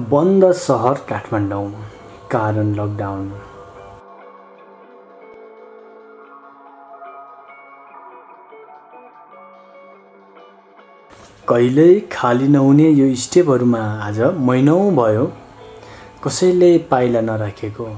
बन्द सहर काठमाडौँ कारण लकडाउन कहिल्यै खाली नहुने यो स्टेपहरूमा आज महिनौ भयो कसैले पाइला नराखेको।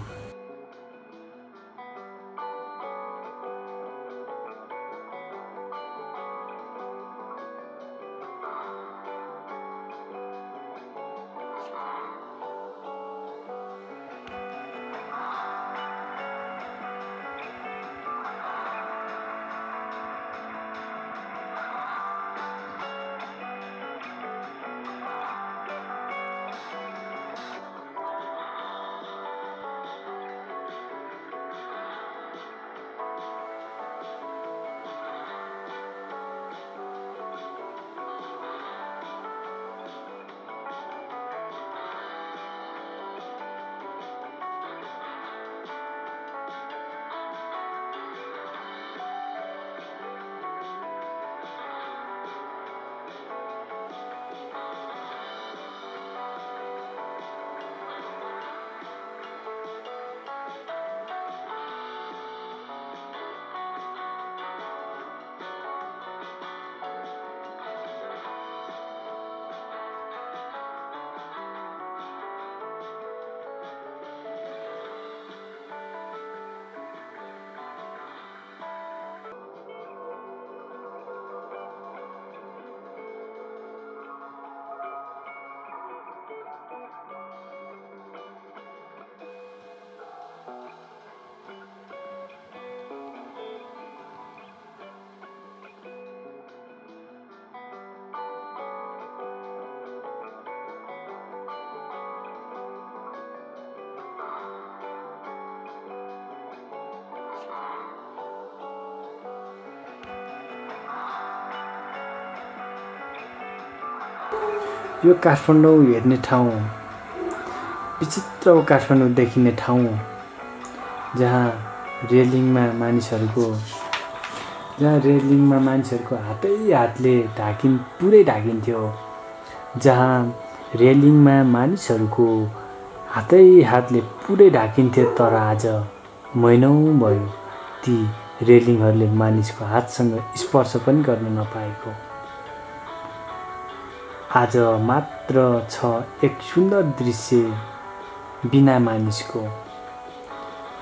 यो काठमाडौँ हेर्ने ठाउँ विचित्र काठमाडौँ देखिने ठाउँ जहाँ रेलिङमा मानिसहरूको जहाँ रेलिङमा मानिसहरूको हातै हातले ढाकिन् पुरै ढाकिन्थ्यो जहाँ रेलिङमा मानिसहरूको हातै हातले पुरै ढाकिन्थ्यो तर आज महिनौ भयो ती रेलिङहरूले मानिसको हातसँग स्पर्श पनि गर्न नपाएको। आज मात्र छ एक सुन्दर दृश्य बिना मानिसको।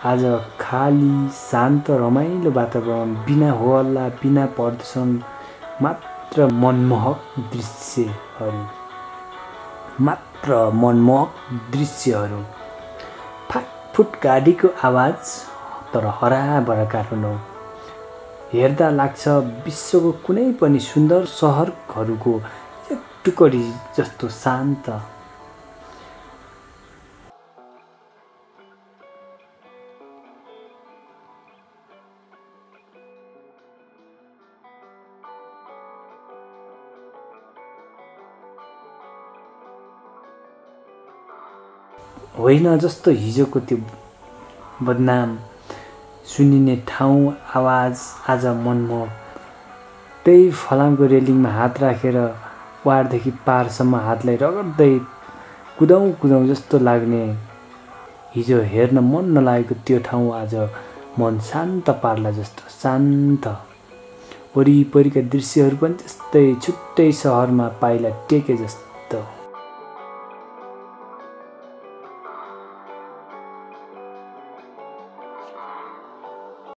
आज खाली शान्त रमाइलो वातावरण बिना होहल्ला बिना प्रदूषण मात्र मनमोहक दृश्यहरू। मात्र मनमोहक दृश्यहरू। फाटफुट गाडीको आवाज तर हराभरा काठमाडौँ हेर्दा लाग्छ विश्वको कुनै पनि सुन्दर सहरहरूको टुकडी जस्तो शान्त होइन जस्तो हिजोको त्यो बदनाम सुनिने ठाउँ आवाज आज मनमोहक त्यही फलामको रेलिङमा हात राखेर पारदेखि पारसम्म हातलाई रगड्दै कुदाउँ कुदाउँ जस्तो लाग्ने हिजो हेर्न मन नलागेको त्यो ठाउँ आज मन शान्त पार्ला जस्तो शान्त। वरिपरिका दृश्यहरू पनि त्यस्तै छुट्टै सहरमा पाइला टेके जस्तो।